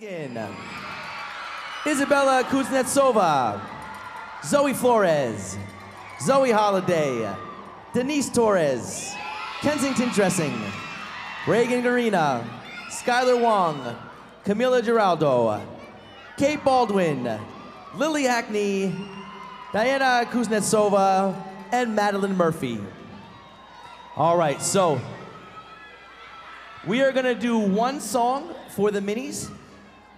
Isabella Kuznetsova, Zoe Flores, Zoe Holiday, Denise Torres, Kensington Dressing, Reagan Garina, Skylar Wong, Camila Giraldo, Kate Baldwin, Lily Hackney, Diana Kuznetsova, and Madeline Murphy. All right, so we are gonna do one song for the minis.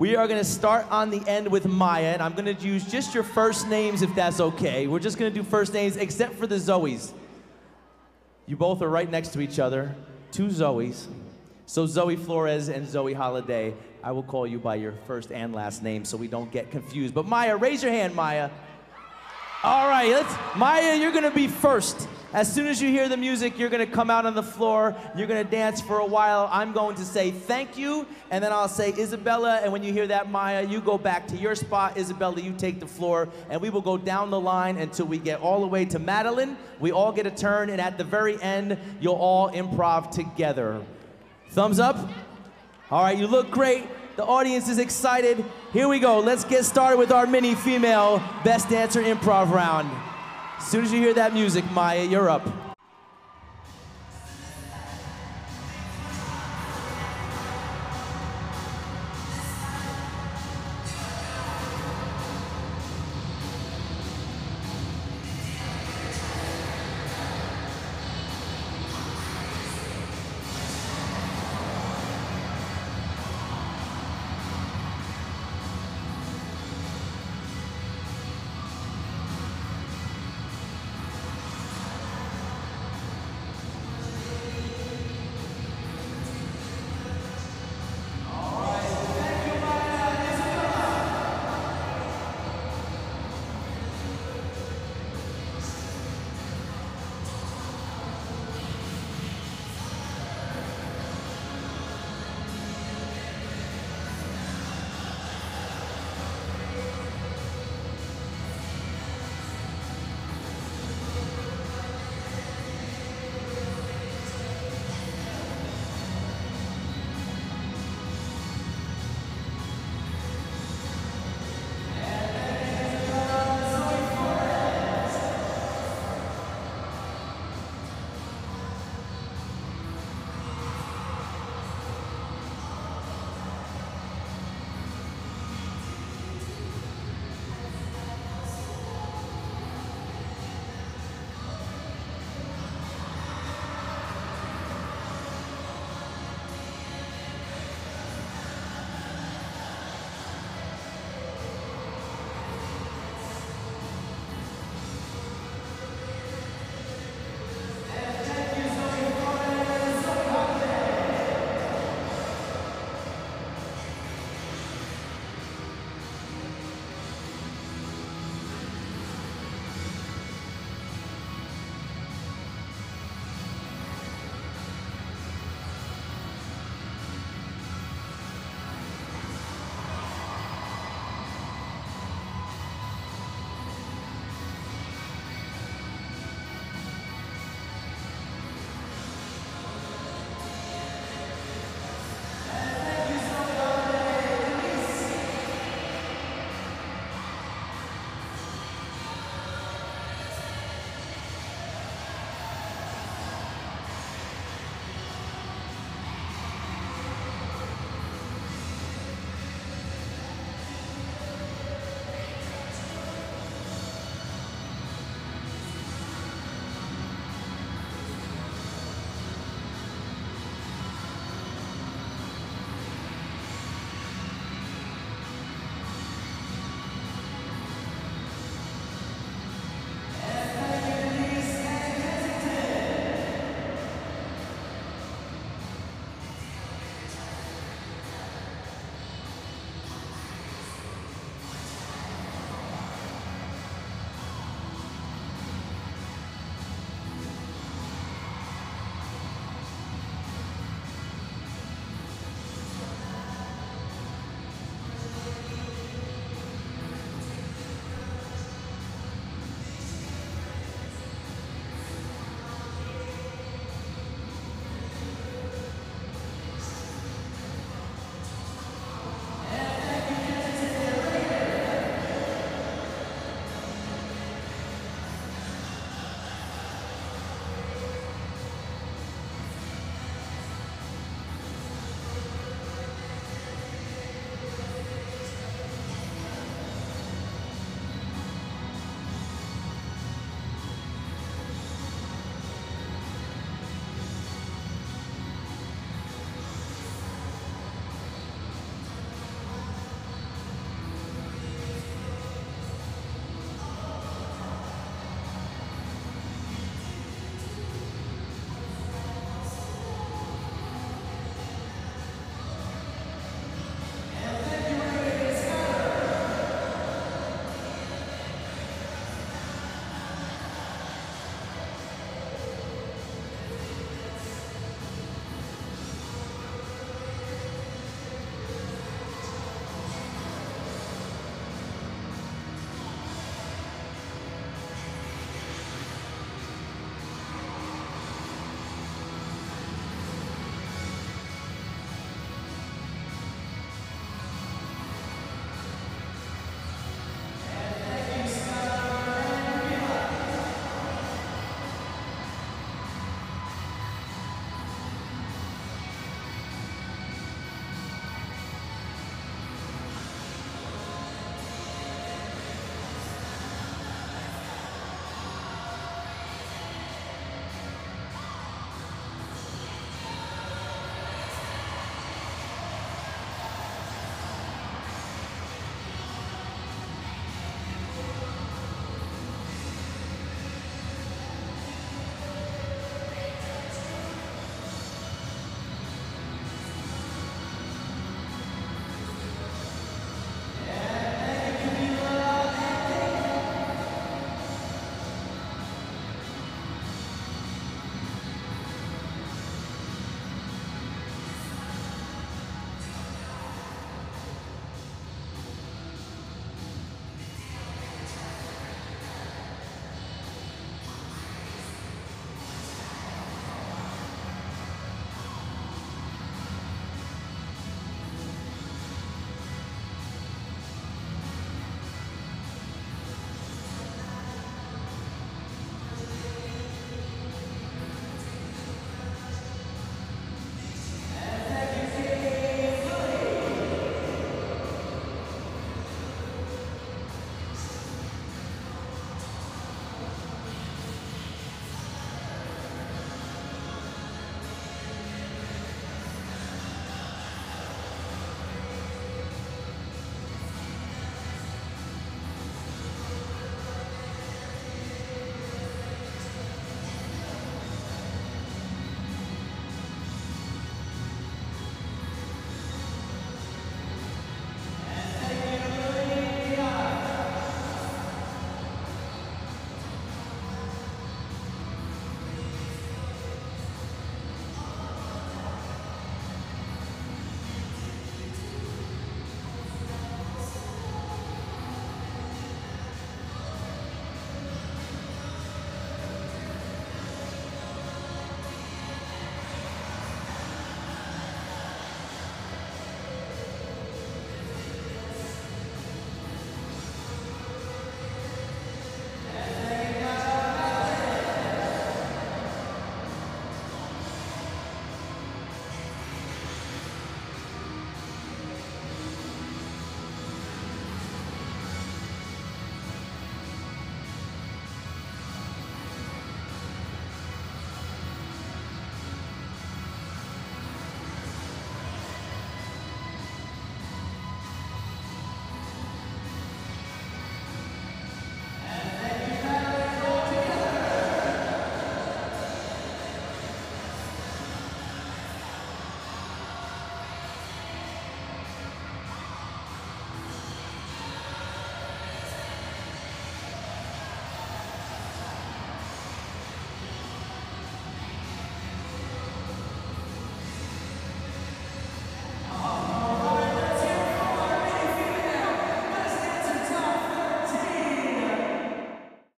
We are gonna start on the end with Maya, and I'm gonna use just your first names if that's okay. We're just gonna do first names except for the Zoes. You both are right next to each other, two Zoes. So Zoe Flores and Zoe Holiday, I will call you by your first and last name so we don't get confused. But Maya, raise your hand, Maya. All right, let's, Maya, you're gonna be first. As soon as you hear the music, you're gonna come out on the floor, you're gonna dance for a while. I'm going to say thank you, and then I'll say Isabella, and when you hear that, Maya, you go back to your spot. Isabella, you take the floor, and we will go down the line until we get all the way to Madeline. We all get a turn, and at the very end, you'll all improv together. Thumbs up? All right, you look great. The audience is excited. Here we go. Let's get started with our mini female best dancer improv round. As soon as you hear that music, Maya, you're up.